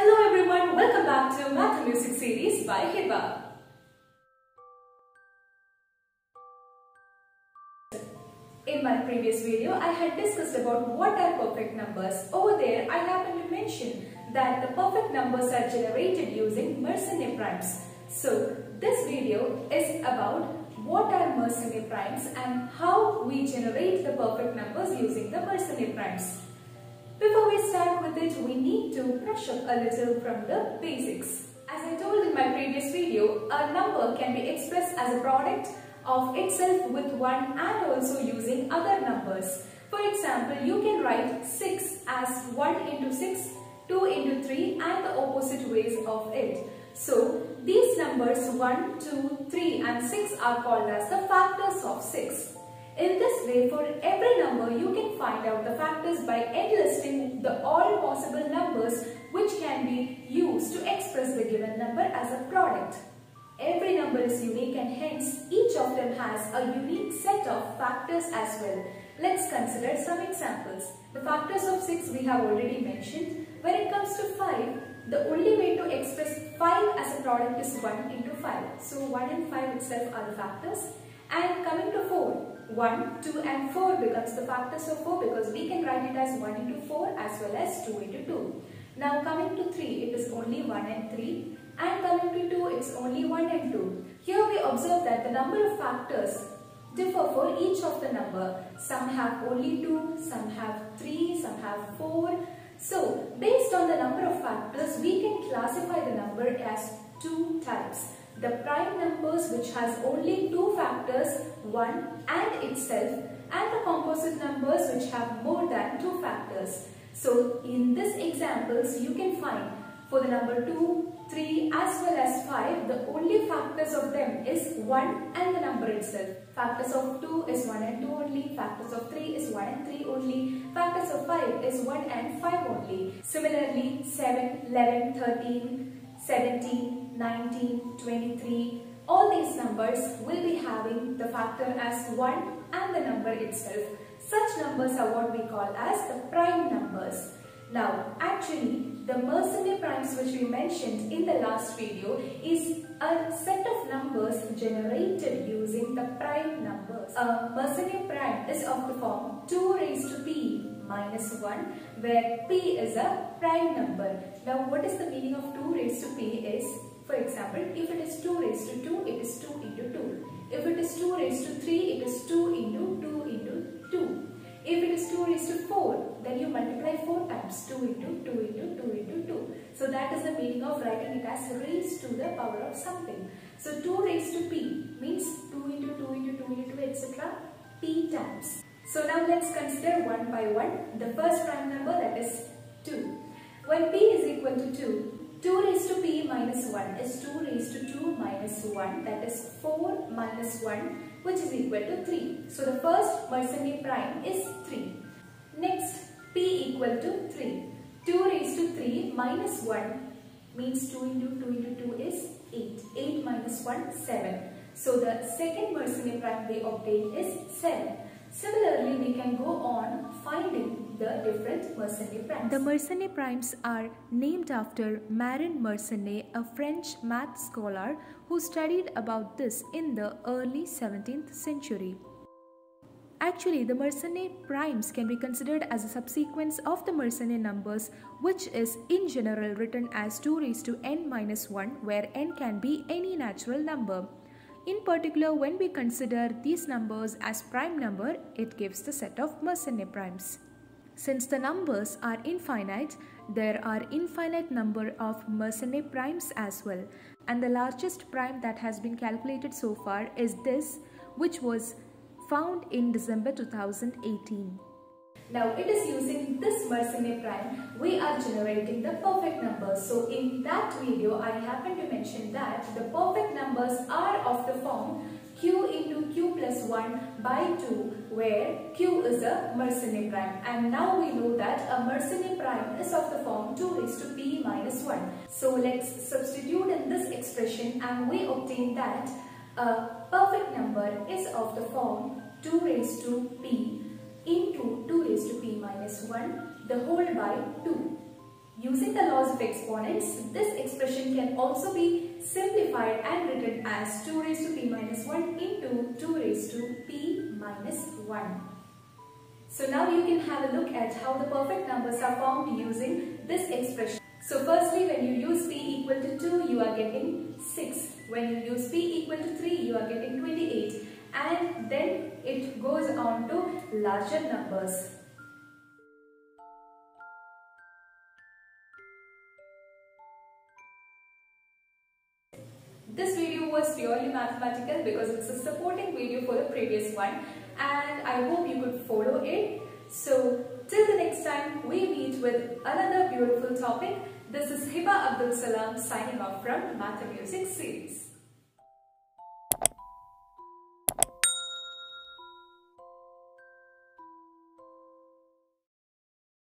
Hello everyone, welcome back to Math Music series by Hiba. In my previous video, I had discussed about what are perfect numbers. Over there, I happened to mention that the perfect numbers are generated using Mersenne primes. So, this video is about what are Mersenne primes and how we generate the perfect numbers using the Mersenne primes. Before we start with it, we need to brush up a little from the basics. As I told in my previous video, a number can be expressed as a product of itself with 1 and also using other numbers. For example, you can write 6 as 1 into 6, 2 into 3 and the opposite ways of it. So, these numbers 1, 2, 3 and 6 are called as the factors of 6. In this way, for every number, you can find out the factors by enlisting the all possible numbers which can be used to express the given number as a product. Every number is unique and hence each of them has a unique set of factors as well. Let's consider some examples. The factors of 6 we have already mentioned. When it comes to 5, the only way to express 5 as a product is 1 into 5. So 1 and 5 itself are the factors. And coming to 4, 1, 2 and 4 becomes the factors of 4 because we can write it as 1 into 4 as well as 2 into 2. Now coming to 3, it is only 1 and 3 and coming to 2, it's only 1 and 2. Here we observe that the number of factors differ for each of the number. Some have only 2, some have 3, some have 4. So, based on the number of factors, we can classify the number as two types the prime numbers which has only two factors, 1 and itself and the composite numbers which have more than two factors. So in this examples you can find for the number 2, 3 as well as 5 the only factors of them is 1 and the number itself. Factors of 2 is 1 and 2 only, factors of 3 is 1 and 3 only, factors of 5 is 1 and 5 only. Similarly 7, 11, 13, 17, 19, 23, all these numbers will be having the factor as 1 and the number itself. Such numbers are what we call as the prime numbers. Now, actually, the Mersenne primes which we mentioned in the last video is a set of numbers generated using the prime numbers. A Mersenne prime is of the form 2 raised to p minus 1 where p is a prime number. Now, what is the meaning of 2 raised to p is to 2, it is 2 into 2. If it is 2 raised to 3, it is 2 into 2 into 2. If it is 2 raised to 4, then you multiply 4 times 2 into 2 into 2 into 2. So that is the meaning of writing it as raised to the power of something. So 2 raised to p means 2 into 2 into 2 into 2 etc. p times. So now let's consider one by one. The first prime number that is 2. When p is equal to 2, 2 raised to p minus 1 is 2 raised to 2 minus 1 that is 4 minus 1 which is equal to 3. So the first Mersenne prime is 3. Next p equal to 3. 2 raised to 3 minus 1 means 2 into 2 into 2 is 8. 8 minus 1 7. So the second Mersenne prime we obtain is 7. Similarly, we can go on finding the different Mersenne primes. The Mersenne primes are named after Marin Mersenne, a French math scholar who studied about this in the early 17th century. Actually, the Mersenne primes can be considered as a subsequence of the Mersenne numbers which is in general written as 2 raised to n minus 1 where n can be any natural number. In particular, when we consider these numbers as prime number, it gives the set of Mersenne primes. Since the numbers are infinite, there are infinite number of Mersenne primes as well. And the largest prime that has been calculated so far is this, which was found in December 2018. Now it is using this Mersenne prime we are generating the perfect numbers. So in that video I happen to mention that the perfect numbers are of the form q into q plus 1 by 2 where q is a Mersenne prime and now we know that a Mersenne prime is of the form 2 raised to p minus 1. So let's substitute in this expression and we obtain that a perfect number is of the form 2 raised to p into 2 raised to p minus 1 the whole by 2. Using the laws of exponents, this expression can also be simplified and written as 2 raised to p minus 1 into 2 raised to p minus 1. So now you can have a look at how the perfect numbers are formed using this expression. So firstly, when you use p equal to 2, you are getting 6. When you use p equal to 3, you are getting 28. And then it goes on to larger numbers. This video was purely mathematical because it's a supporting video for the previous one and I hope you could follow it. So till the next time we meet with another beautiful topic. This is Hiba Abdul Salam signing off from Math Music series.